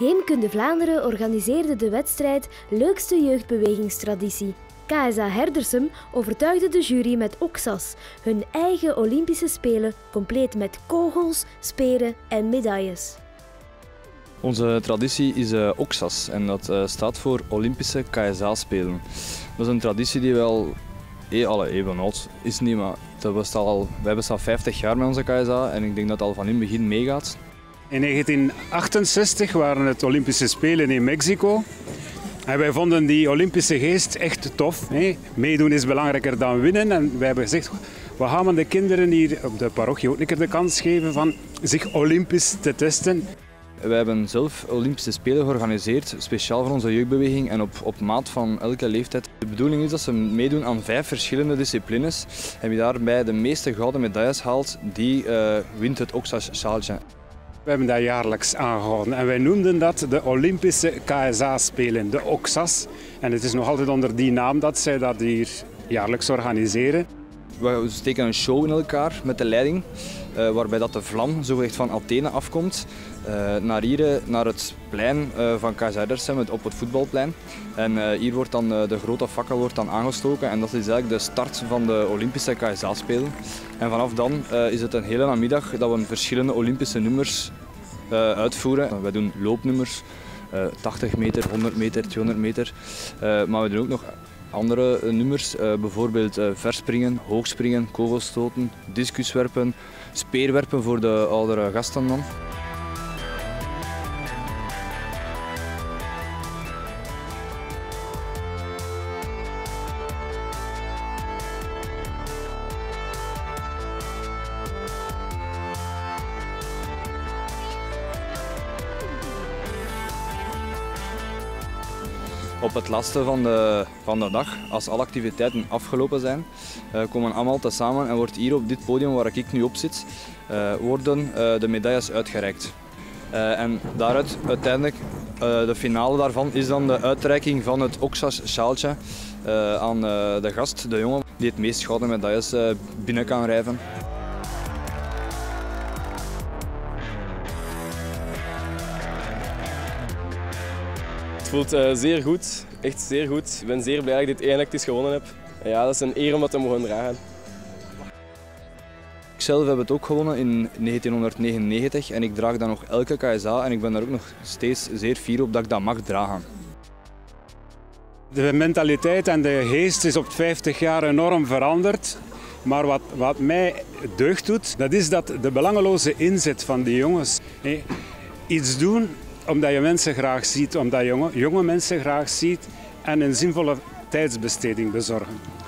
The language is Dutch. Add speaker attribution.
Speaker 1: Heemkunde Vlaanderen organiseerde de wedstrijd Leukste jeugdbewegingstraditie. KSA Herdersum overtuigde de jury met Oksas, hun eigen Olympische Spelen, compleet met kogels, speren en medailles.
Speaker 2: Onze traditie is uh, Oksas en dat uh, staat voor Olympische KSA-spelen. Dat is een traditie die wel e alle eeuwen oud is niet, maar dat bestaat al, wij bestaan 50 jaar met onze KSA en ik denk dat het al van in het begin meegaat.
Speaker 3: In 1968 waren het Olympische Spelen in Mexico. En wij vonden die Olympische geest echt tof. Hè. Meedoen is belangrijker dan winnen. En wij hebben gezegd, we gaan de kinderen hier op de parochie ook een keer de kans geven van zich Olympisch te testen.
Speaker 2: Wij hebben zelf Olympische Spelen georganiseerd, speciaal voor onze jeugdbeweging en op, op maat van elke leeftijd. De bedoeling is dat ze meedoen aan vijf verschillende disciplines. En wie daarbij de meeste gouden medailles haalt, die uh, wint het Oxas Sjaaltje.
Speaker 3: We hebben dat jaarlijks aangehouden en wij noemden dat de Olympische KSA-spelen, de OXAS. En het is nog altijd onder die naam dat zij dat hier jaarlijks organiseren.
Speaker 2: We steken een show in elkaar met de leiding, uh, waarbij dat de vlam zogezegd van Athene afkomt. Uh, naar hier, naar het plein uh, van KSA op het voetbalplein. En hier wordt dan de grote fakkel wordt dan aangestoken en dat is eigenlijk de start van de Olympische KSA-spelen. En vanaf dan is het een hele namiddag dat we verschillende Olympische nummers uitvoeren. Wij doen loopnummers, 80 meter, 100 meter, 200 meter. maar we doen ook nog andere eh, nummers, eh, bijvoorbeeld eh, verspringen, hoogspringen, kogelstoten, discuswerpen, speerwerpen voor de oudere gasten dan. Op het laatste van de, van de dag, als alle activiteiten afgelopen zijn, uh, komen allemaal tezamen en wordt hier op dit podium waar ik nu op zit, uh, worden uh, de medailles uitgereikt. en daaruit uiteindelijk, de finale daarvan is dan de uitreiking van het Oxas sjaaltje aan de gast, de jongen die het meest gouden medailles binnen kan rijven.
Speaker 4: Voelt uh, zeer goed, echt zeer goed. Ik ben zeer blij dat ik dit eindelijk eens gewonnen heb. En ja, dat is een eer om dat te mogen dragen.
Speaker 2: Ik zelf heb het ook gewonnen in 1999 en ik draag dan nog elke KSA en ik ben daar ook nog steeds zeer fier op dat ik dat mag dragen.
Speaker 3: De mentaliteit en de geest is op 50 jaar enorm veranderd. Maar wat, wat mij deugd doet, dat is dat de belangeloze inzet van die jongens. Iets doen omdat je mensen graag ziet, omdat je jonge, jonge mensen graag ziet en een zinvolle tijdsbesteding bezorgen.